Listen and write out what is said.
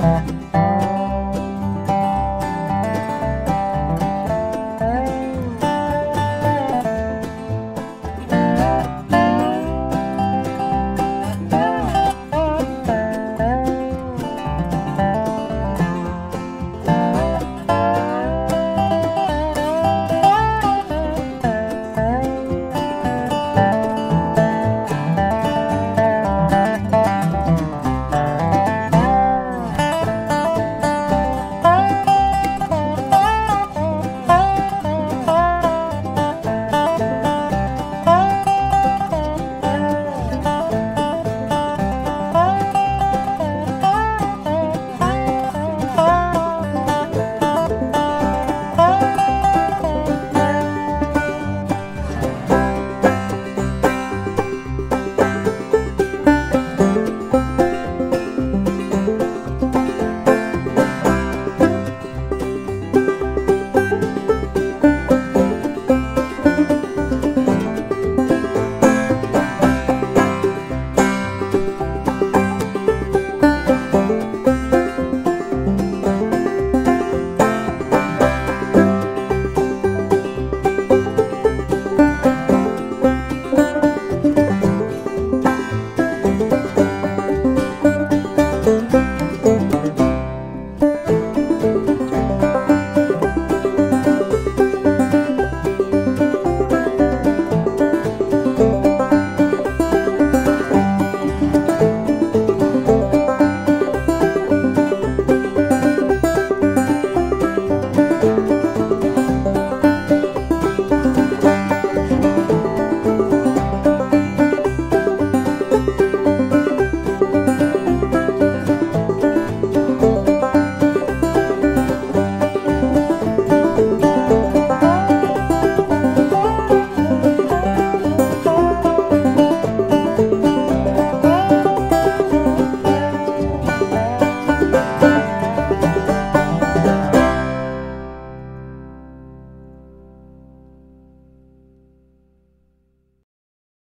Bye.